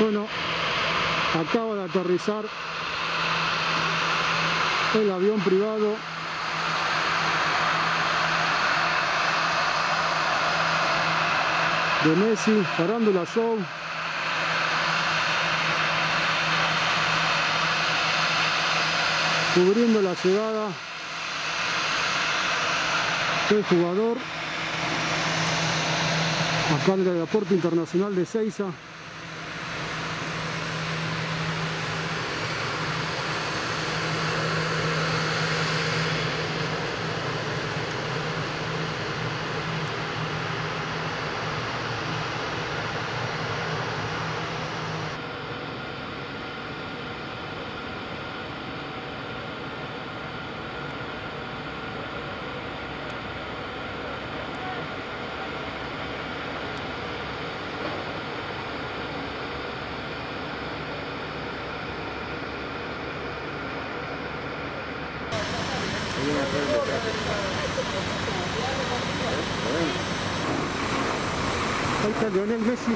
Bueno, acaba de aterrizar el avión privado de Messi, Farándula Show. Cubriendo la llegada del jugador acá en el aeropuerto internacional de Seiza. Ahí está Lionel Messi